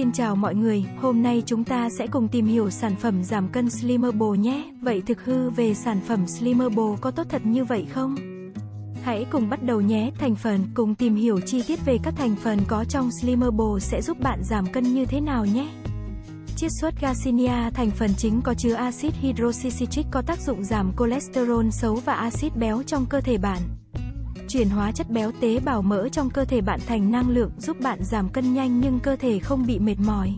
Xin chào mọi người, hôm nay chúng ta sẽ cùng tìm hiểu sản phẩm giảm cân Slimmable nhé. Vậy thực hư về sản phẩm Slimmable có tốt thật như vậy không? Hãy cùng bắt đầu nhé, thành phần, cùng tìm hiểu chi tiết về các thành phần có trong Slimmable sẽ giúp bạn giảm cân như thế nào nhé. Chiết xuất Garcinia thành phần chính có chứa axit hydroxycitric có tác dụng giảm cholesterol xấu và axit béo trong cơ thể bạn chuyển hóa chất béo tế bào mỡ trong cơ thể bạn thành năng lượng giúp bạn giảm cân nhanh nhưng cơ thể không bị mệt mỏi.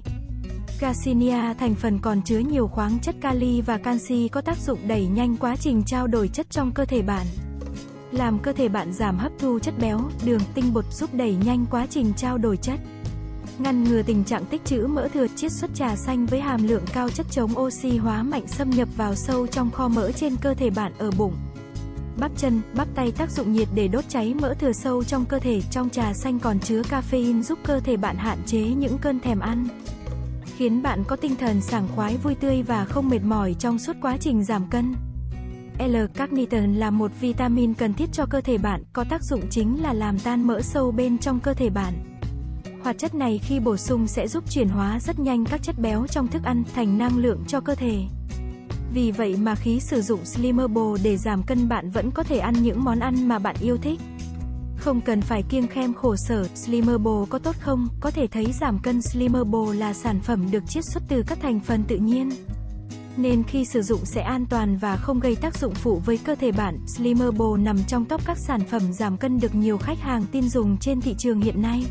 Garcinia thành phần còn chứa nhiều khoáng chất kali và canxi có tác dụng đẩy nhanh quá trình trao đổi chất trong cơ thể bạn. Làm cơ thể bạn giảm hấp thu chất béo, đường, tinh bột giúp đẩy nhanh quá trình trao đổi chất. Ngăn ngừa tình trạng tích trữ mỡ thừa, chiết xuất trà xanh với hàm lượng cao chất chống oxy hóa mạnh xâm nhập vào sâu trong kho mỡ trên cơ thể bạn ở bụng bắp chân, bắp tay tác dụng nhiệt để đốt cháy mỡ thừa sâu trong cơ thể. Trong trà xanh còn chứa caffeine giúp cơ thể bạn hạn chế những cơn thèm ăn. Khiến bạn có tinh thần sảng khoái vui tươi và không mệt mỏi trong suốt quá trình giảm cân. L-carnitine là một vitamin cần thiết cho cơ thể bạn, có tác dụng chính là làm tan mỡ sâu bên trong cơ thể bạn. Hoạt chất này khi bổ sung sẽ giúp chuyển hóa rất nhanh các chất béo trong thức ăn thành năng lượng cho cơ thể. Vì vậy mà khi sử dụng Slimmable để giảm cân bạn vẫn có thể ăn những món ăn mà bạn yêu thích. Không cần phải kiêng khem khổ sở, Slimmable có tốt không? Có thể thấy giảm cân Slimmable là sản phẩm được chiết xuất từ các thành phần tự nhiên. Nên khi sử dụng sẽ an toàn và không gây tác dụng phụ với cơ thể bạn. Slimmable nằm trong top các sản phẩm giảm cân được nhiều khách hàng tin dùng trên thị trường hiện nay.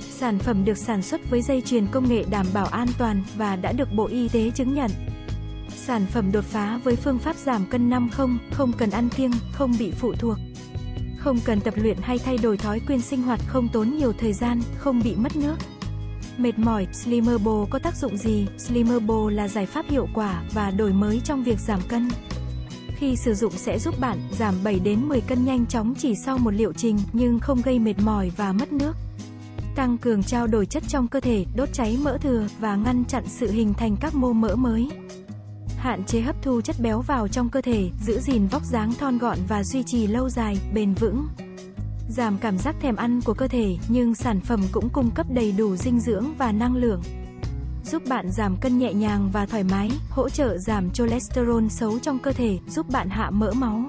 Sản phẩm được sản xuất với dây chuyền công nghệ đảm bảo an toàn và đã được Bộ Y tế chứng nhận. Sản phẩm đột phá với phương pháp giảm cân 50, không cần ăn kiêng, không bị phụ thuộc. Không cần tập luyện hay thay đổi thói quen sinh hoạt, không tốn nhiều thời gian, không bị mất nước. Mệt mỏi, Slimmable có tác dụng gì? Slimmable là giải pháp hiệu quả và đổi mới trong việc giảm cân. Khi sử dụng sẽ giúp bạn giảm 7 đến 10 cân nhanh chóng chỉ sau một liệu trình, nhưng không gây mệt mỏi và mất nước. Tăng cường trao đổi chất trong cơ thể, đốt cháy mỡ thừa và ngăn chặn sự hình thành các mô mỡ mới hạn chế hấp thu chất béo vào trong cơ thể, giữ gìn vóc dáng thon gọn và duy trì lâu dài, bền vững. Giảm cảm giác thèm ăn của cơ thể, nhưng sản phẩm cũng cung cấp đầy đủ dinh dưỡng và năng lượng. Giúp bạn giảm cân nhẹ nhàng và thoải mái, hỗ trợ giảm cholesterol xấu trong cơ thể, giúp bạn hạ mỡ máu.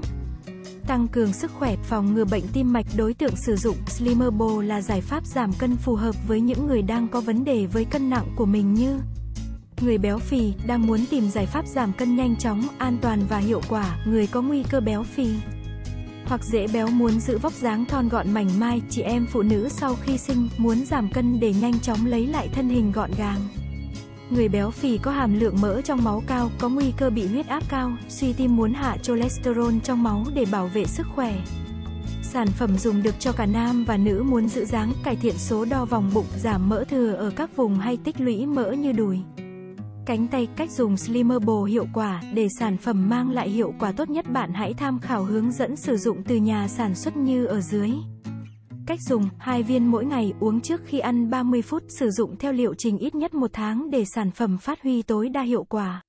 Tăng cường sức khỏe, phòng ngừa bệnh tim mạch đối tượng sử dụng Slimmable là giải pháp giảm cân phù hợp với những người đang có vấn đề với cân nặng của mình như Người béo phì, đang muốn tìm giải pháp giảm cân nhanh chóng, an toàn và hiệu quả, người có nguy cơ béo phì. Hoặc dễ béo muốn giữ vóc dáng thon gọn mảnh mai, chị em phụ nữ sau khi sinh, muốn giảm cân để nhanh chóng lấy lại thân hình gọn gàng. Người béo phì có hàm lượng mỡ trong máu cao, có nguy cơ bị huyết áp cao, suy tim muốn hạ cholesterol trong máu để bảo vệ sức khỏe. Sản phẩm dùng được cho cả nam và nữ muốn giữ dáng, cải thiện số đo vòng bụng, giảm mỡ thừa ở các vùng hay tích lũy mỡ như đùi. Cánh tay, cách dùng Slimmable hiệu quả, để sản phẩm mang lại hiệu quả tốt nhất bạn hãy tham khảo hướng dẫn sử dụng từ nhà sản xuất như ở dưới. Cách dùng, 2 viên mỗi ngày, uống trước khi ăn 30 phút, sử dụng theo liệu trình ít nhất một tháng để sản phẩm phát huy tối đa hiệu quả.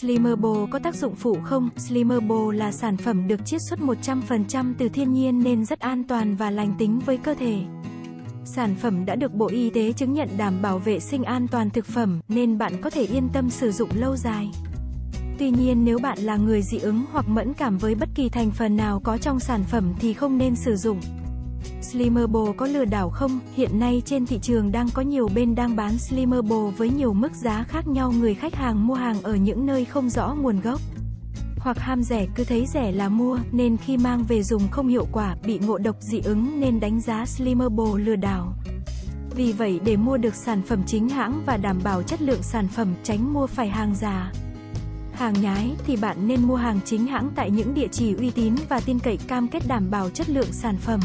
Slimmable có tác dụng phụ không? Slimmable là sản phẩm được chiết xuất 100% từ thiên nhiên nên rất an toàn và lành tính với cơ thể. Sản phẩm đã được Bộ Y tế chứng nhận đảm bảo vệ sinh an toàn thực phẩm, nên bạn có thể yên tâm sử dụng lâu dài. Tuy nhiên nếu bạn là người dị ứng hoặc mẫn cảm với bất kỳ thành phần nào có trong sản phẩm thì không nên sử dụng. Slimmable có lừa đảo không? Hiện nay trên thị trường đang có nhiều bên đang bán Slimmable với nhiều mức giá khác nhau người khách hàng mua hàng ở những nơi không rõ nguồn gốc hoặc ham rẻ cứ thấy rẻ là mua, nên khi mang về dùng không hiệu quả, bị ngộ độc dị ứng nên đánh giá Slimmable lừa đảo. Vì vậy để mua được sản phẩm chính hãng và đảm bảo chất lượng sản phẩm, tránh mua phải hàng giả. Hàng nhái thì bạn nên mua hàng chính hãng tại những địa chỉ uy tín và tin cậy cam kết đảm bảo chất lượng sản phẩm.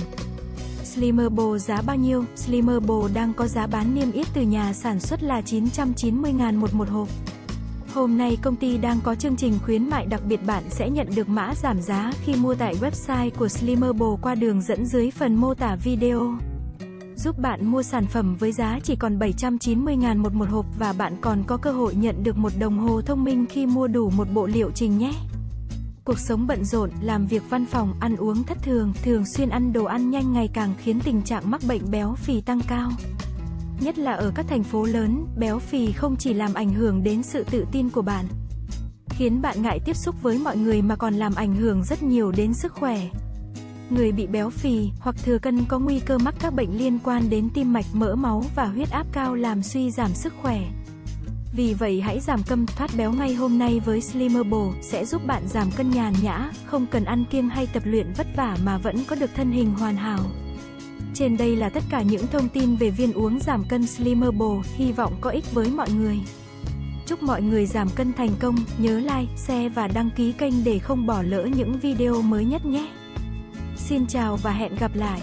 Slimmable giá bao nhiêu? Slimmable đang có giá bán niêm yết từ nhà sản xuất là 990.000 một một hộp. Hôm nay công ty đang có chương trình khuyến mại đặc biệt bạn sẽ nhận được mã giảm giá khi mua tại website của Slimmable qua đường dẫn dưới phần mô tả video. Giúp bạn mua sản phẩm với giá chỉ còn 790.000 một một hộp và bạn còn có cơ hội nhận được một đồng hồ thông minh khi mua đủ một bộ liệu trình nhé. Cuộc sống bận rộn, làm việc văn phòng, ăn uống thất thường, thường xuyên ăn đồ ăn nhanh ngày càng khiến tình trạng mắc bệnh béo phì tăng cao nhất là ở các thành phố lớn, béo phì không chỉ làm ảnh hưởng đến sự tự tin của bạn, khiến bạn ngại tiếp xúc với mọi người mà còn làm ảnh hưởng rất nhiều đến sức khỏe. Người bị béo phì hoặc thừa cân có nguy cơ mắc các bệnh liên quan đến tim mạch, mỡ máu và huyết áp cao làm suy giảm sức khỏe. Vì vậy hãy giảm cân thoát béo ngay hôm nay với Slimmable sẽ giúp bạn giảm cân nhàn nhã, không cần ăn kiêng hay tập luyện vất vả mà vẫn có được thân hình hoàn hảo. Trên đây là tất cả những thông tin về viên uống giảm cân Slimmable, hy vọng có ích với mọi người. Chúc mọi người giảm cân thành công, nhớ like, share và đăng ký kênh để không bỏ lỡ những video mới nhất nhé. Xin chào và hẹn gặp lại.